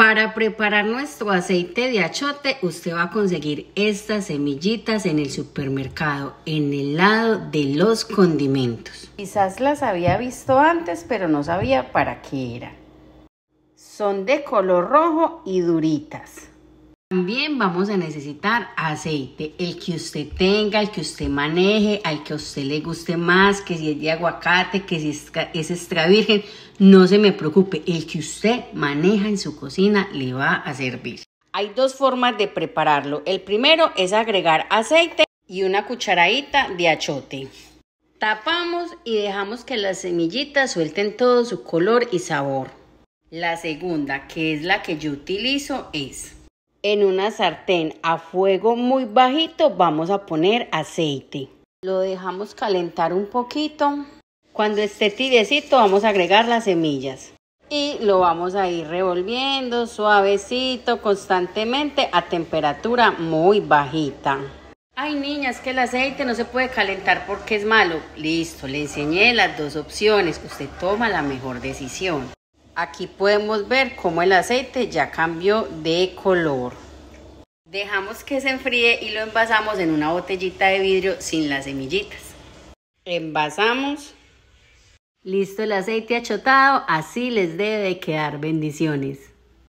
Para preparar nuestro aceite de achote, usted va a conseguir estas semillitas en el supermercado, en el lado de los condimentos. Quizás las había visto antes, pero no sabía para qué eran. Son de color rojo y duritas. También vamos a necesitar aceite, el que usted tenga, el que usted maneje, al que a usted le guste más, que si es de aguacate, que si es extra virgen, no se me preocupe, el que usted maneja en su cocina le va a servir. Hay dos formas de prepararlo. El primero es agregar aceite y una cucharadita de achote. Tapamos y dejamos que las semillitas suelten todo su color y sabor. La segunda, que es la que yo utilizo, es en una sartén a fuego muy bajito vamos a poner aceite. Lo dejamos calentar un poquito. Cuando esté tibiecito vamos a agregar las semillas. Y lo vamos a ir revolviendo suavecito, constantemente a temperatura muy bajita. Ay niñas, que el aceite no se puede calentar porque es malo. Listo, le enseñé las dos opciones. Usted toma la mejor decisión. Aquí podemos ver cómo el aceite ya cambió de color. Dejamos que se enfríe y lo envasamos en una botellita de vidrio sin las semillitas. Envasamos. Listo el aceite achotado, así les debe quedar bendiciones.